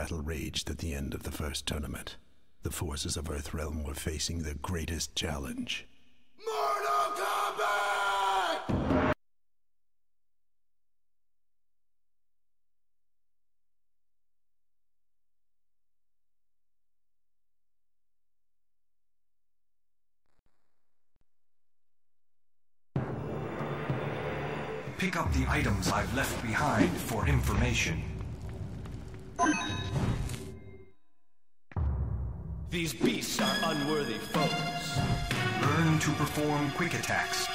battle raged at the end of the first tournament. The forces of Earthrealm were facing their greatest challenge. Mortal Kombat! Pick up the items I've left behind for information. These beasts are unworthy foes. Learn to perform quick attacks.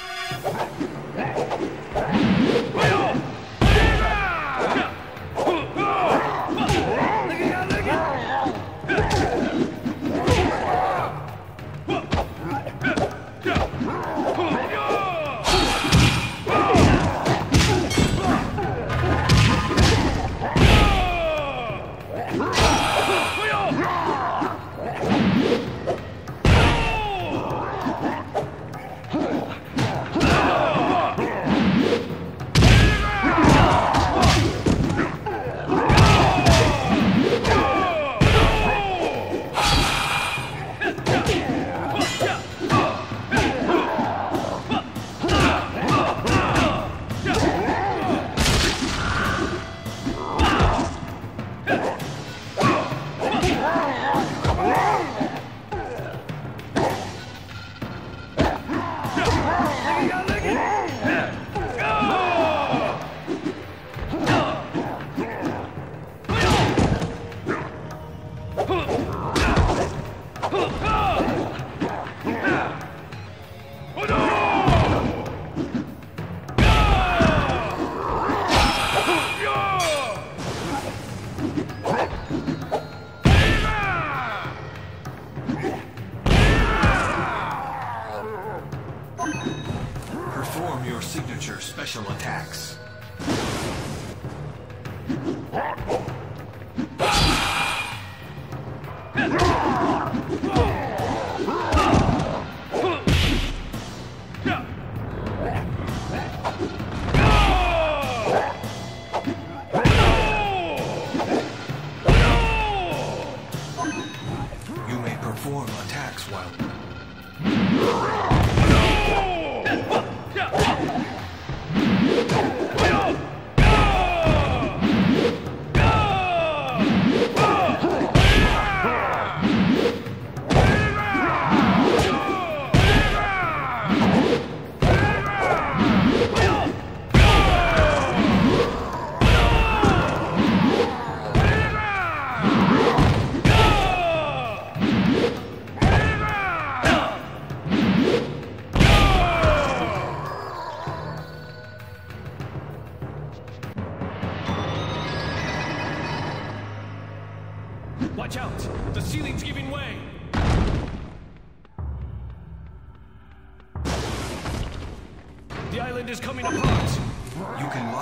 Perform attacks while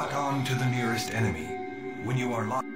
lock on to the nearest enemy. When you are locked,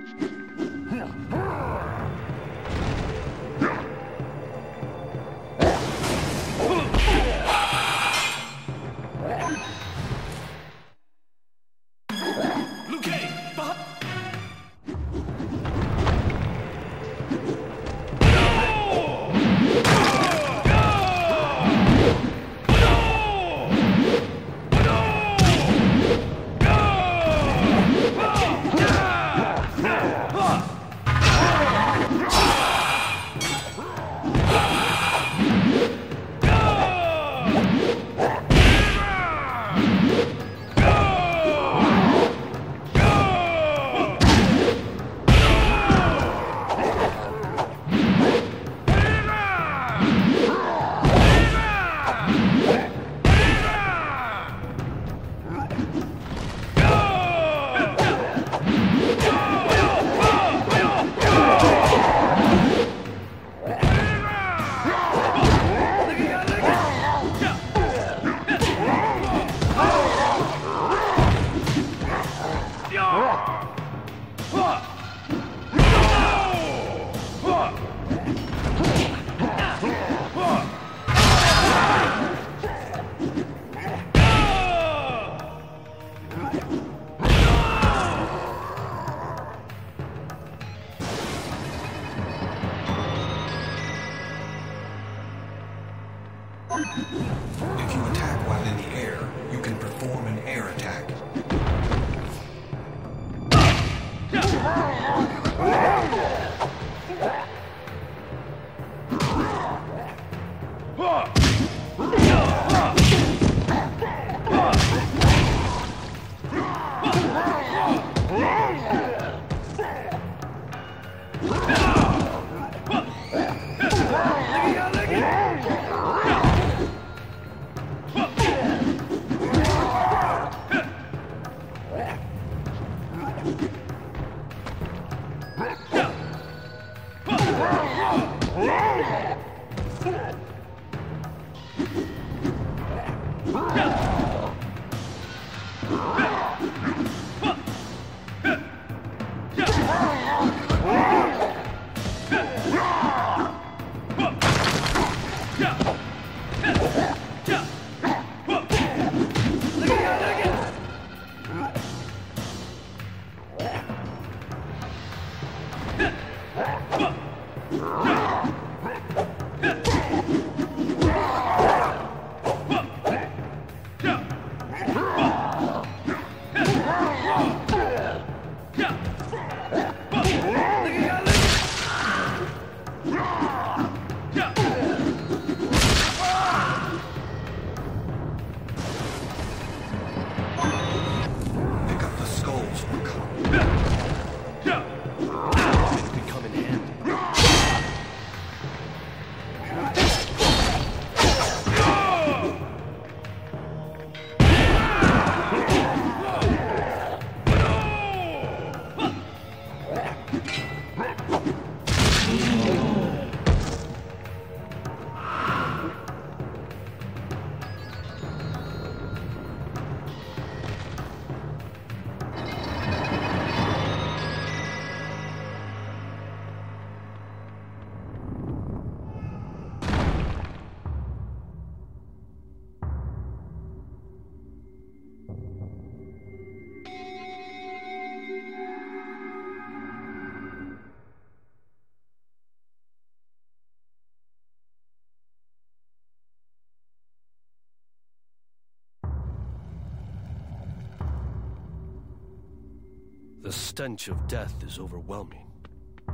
stench of death is overwhelming.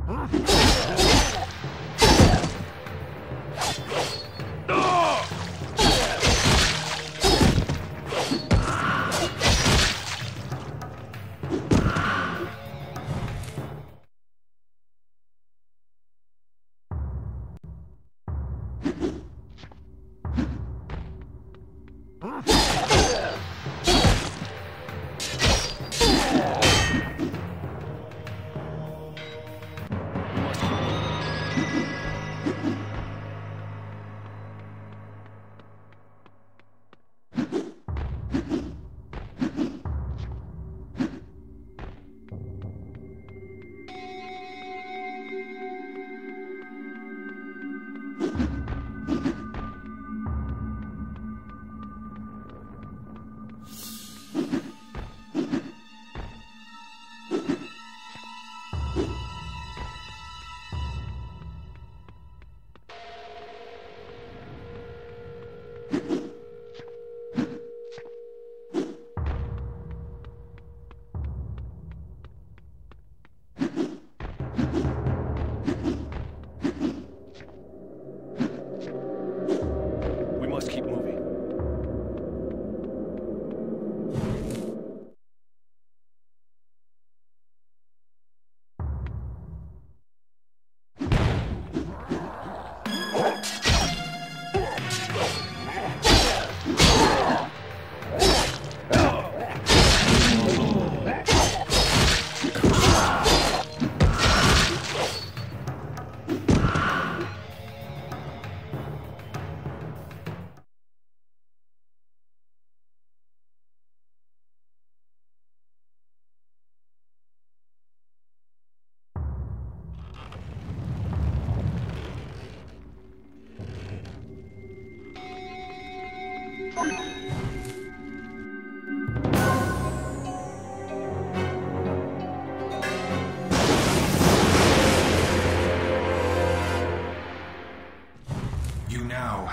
Ah!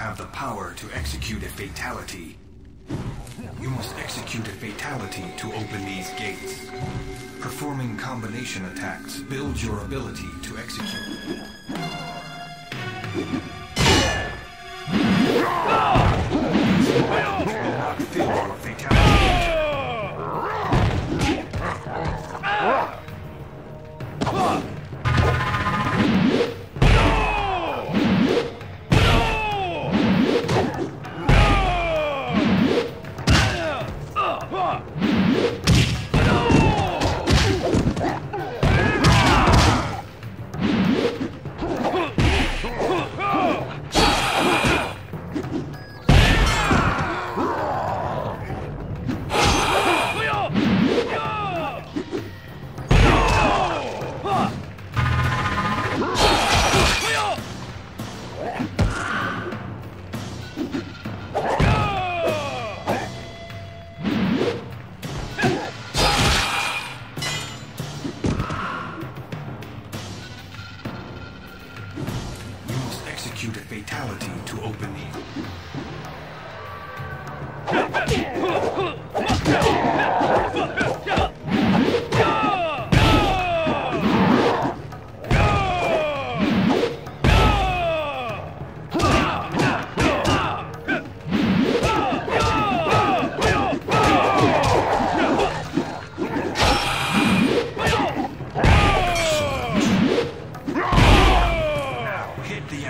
Have the power to execute a fatality. You must execute a fatality to open these gates. Performing combination attacks builds your ability to execute.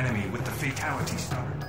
Enemy with the fatality stunner.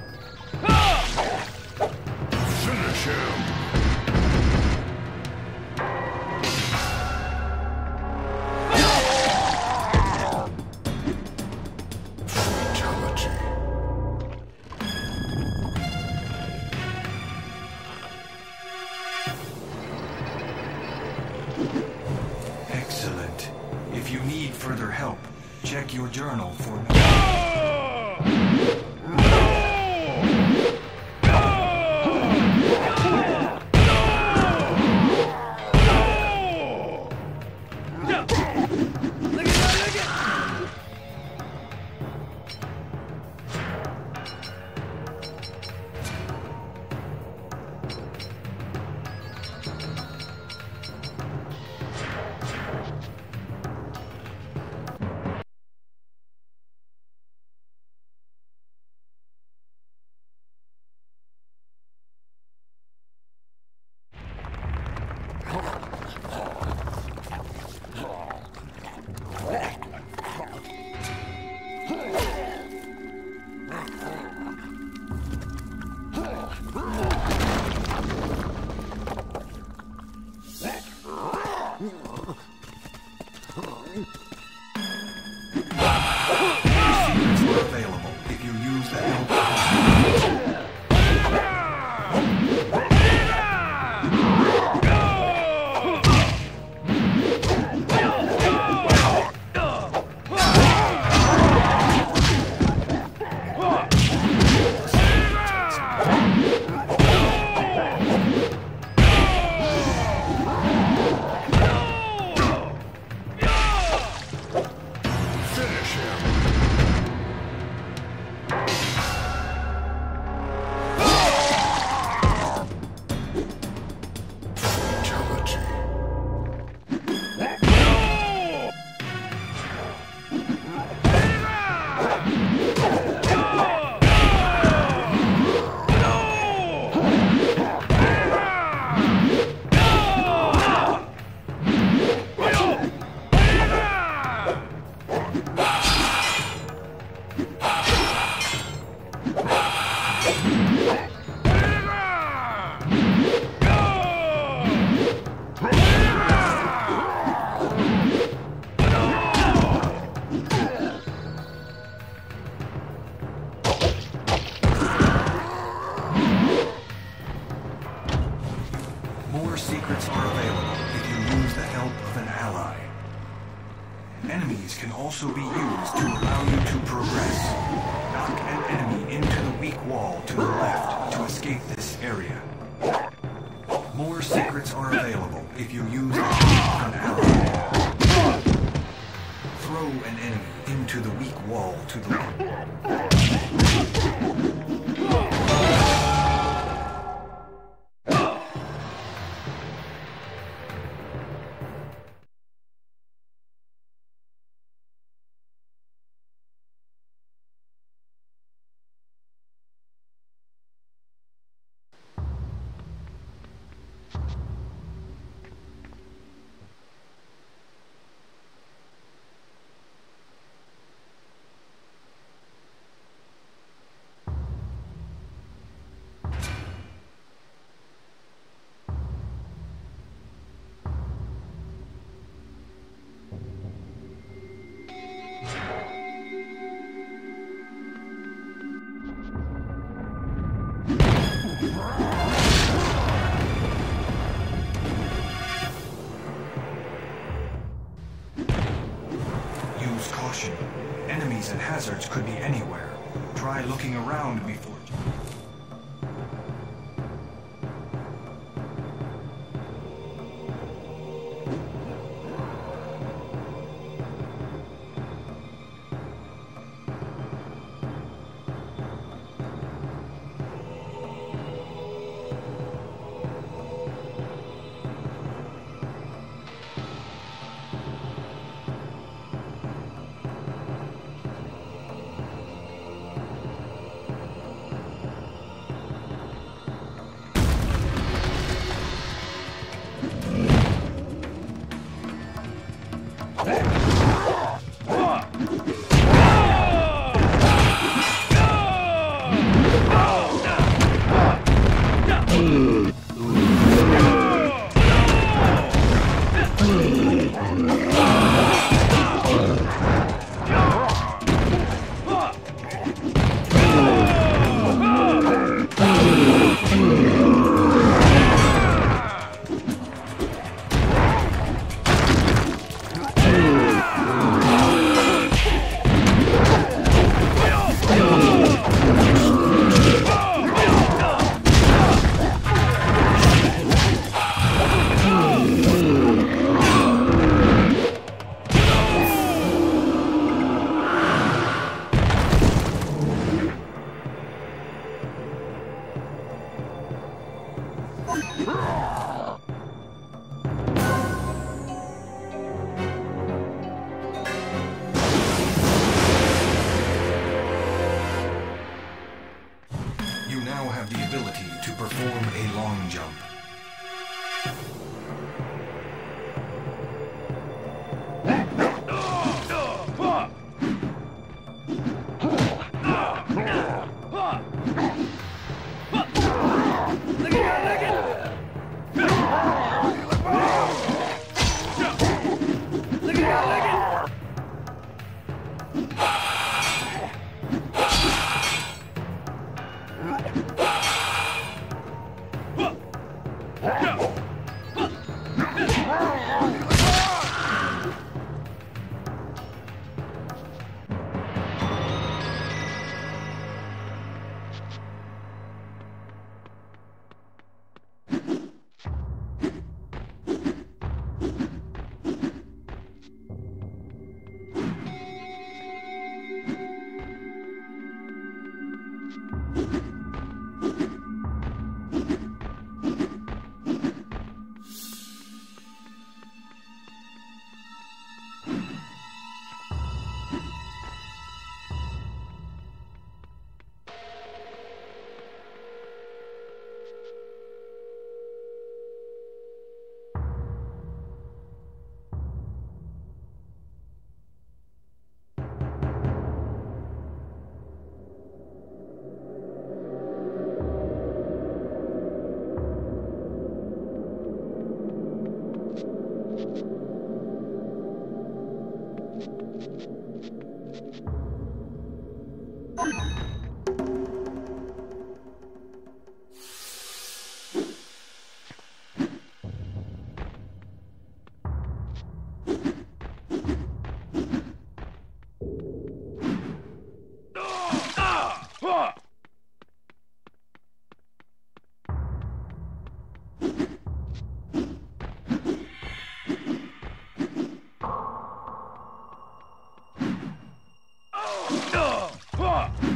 The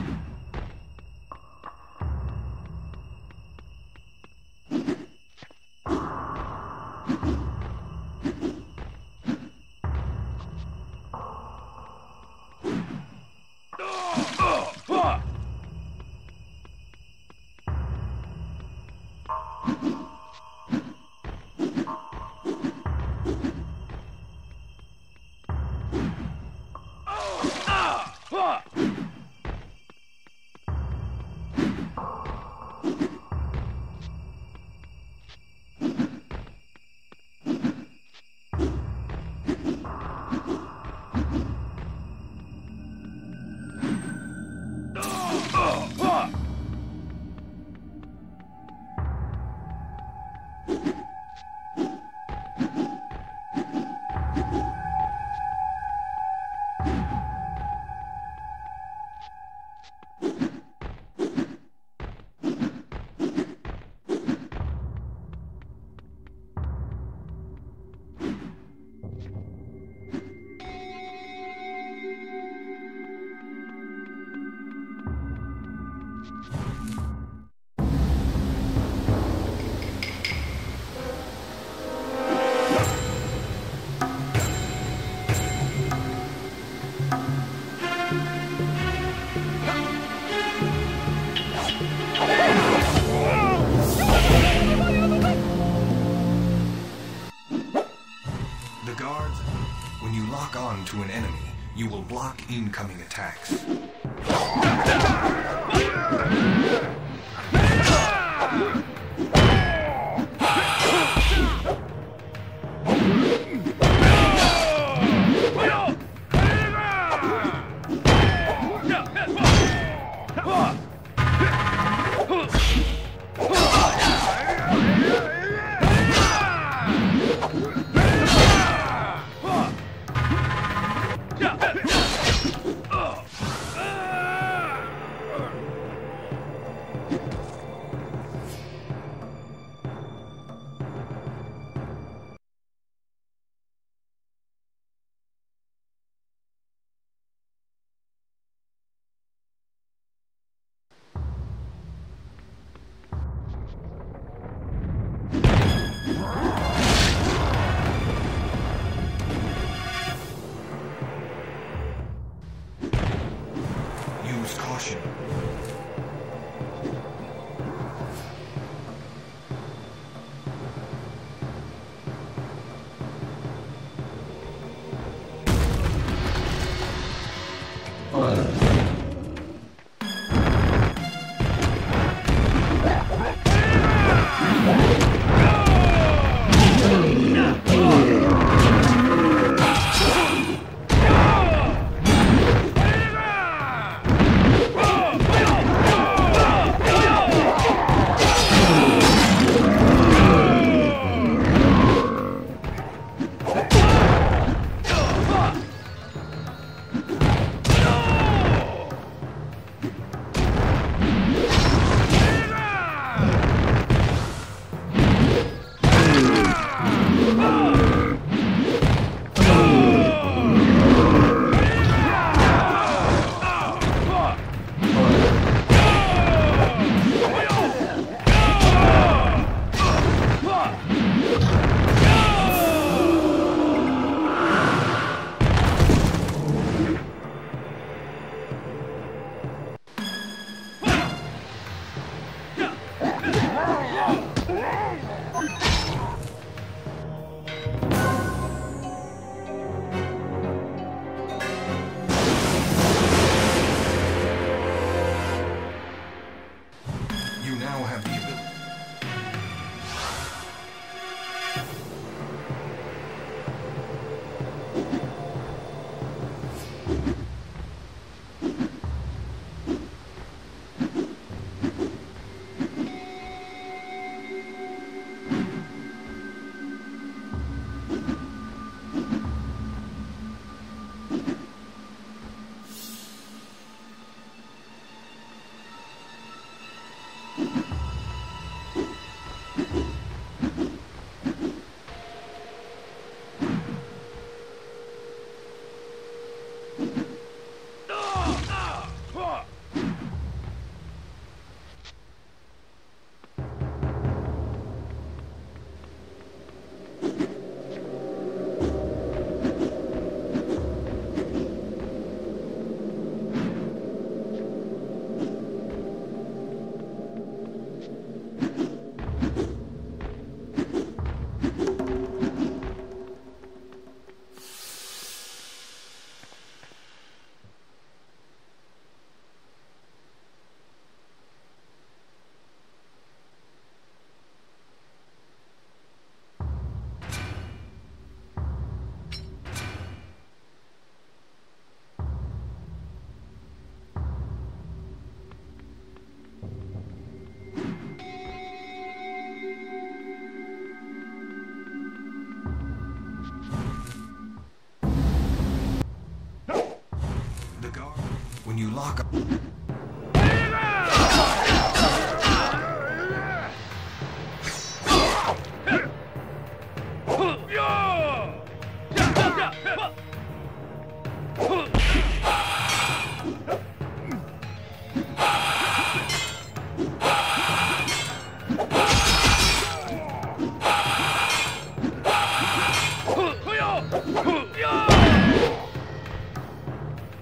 will block incoming attacks.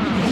Ah!